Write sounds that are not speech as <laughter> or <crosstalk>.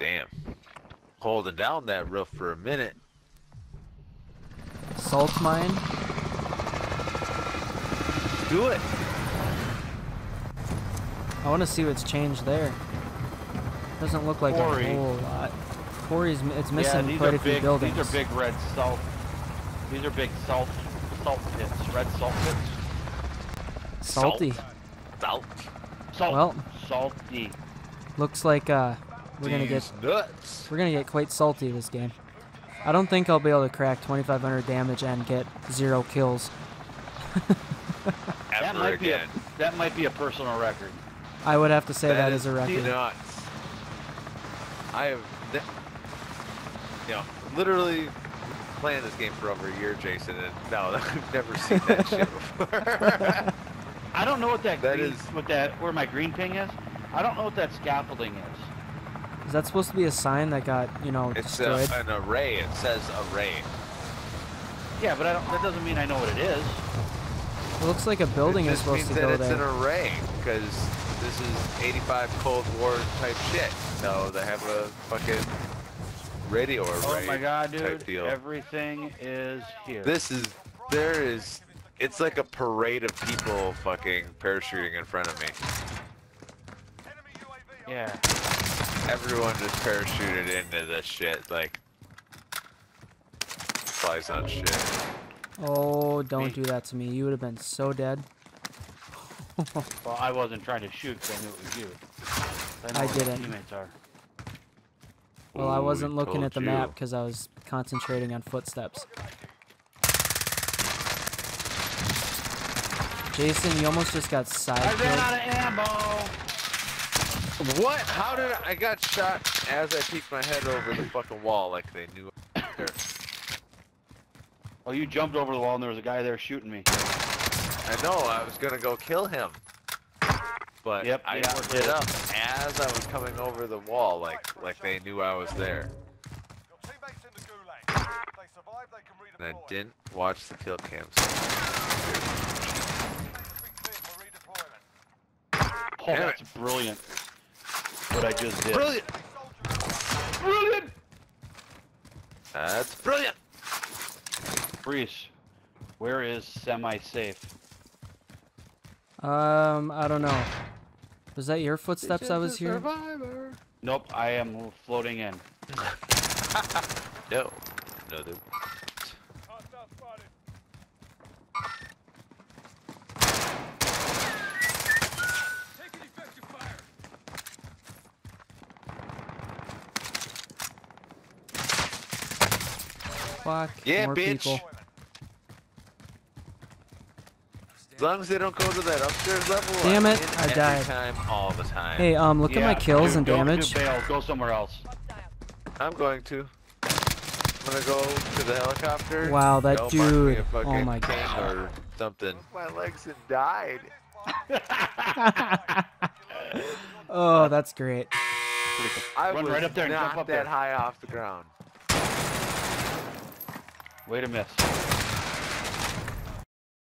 Damn. Holding down that roof for a minute. Salt mine. Do it. I want to see what's changed there. Doesn't look like Quarry. a whole lot. Quarry's m- it's missing these quite are a few big. buildings. These are big red salt. These are big salt salt pits. Red salt pits. Salty. Salt. Salt. Well. salty. Looks like uh, we're gonna get nuts. we're gonna get quite salty this game. I don't think I'll be able to crack 2,500 damage and get zero kills. That Ever might be a that might be a personal record. I would have to say that is a the record. Nuts. I have, ne- you know, literally playing this game for over a year, Jason, and no, <laughs> I've never seen that shit <laughs> before. I don't know what that, That green, is- what that where my green ping is. I don't know what that scaffolding is. Is that supposed to be a sign that got you know it's destroyed? an array. It says array. Yeah, but I don't, that doesn't mean I know what it is. it looks like a building it is just supposed means to that go it's an array because this is 85 Cold War type shit. No, they have a fucking radio array Oh my god, type dude! deal. Everything is here. This is there is it's like a parade of people fucking parachuting in front of me. yeah. Everyone just parachuted into this shit like flies on shit. Oh, don't Me. do that to me. You would have been so dead. <laughs> Well, I wasn't trying to shoot 'cause I knew it was you. I, I didn't. Teammates are. Well, I wasn't looking at the you. map because I was concentrating on footsteps. Jason, you almost just got side I ran out of ammo. What? How did I, I got shot as I peeked my head over the fucking wall like they knew I was there. Oh, you jumped over the wall and there was a guy there shooting me. I know, I was gonna go kill him. But Yep, I yeah. worked it up as I was coming over the wall, like like they knew I was there. And I didn't watch the kill cams. Oh, Damn that's brilliant. What I just did. Brilliant! Brilliant! That's brilliant! Brees, where is semi-safe? Um, I don't know. Was that your footsteps I was hearing? Survivor. Nope, I am floating in. <laughs> No. No, dude. Fuck. Yeah, more bitch. people. As long as they don't go to that upstairs level, Damn it, I every died. time, all the time. Hey, um, look at my kills dude, and don't damage. Do bail. Go somewhere else. I'm going to. I'm gonna go to the helicopter. Wow, that go find me a dude. Oh my tent God. Or something. My legs had died. <laughs> oh, that's great. I Run was right up there and not jump up that there. high off the ground. Way to miss.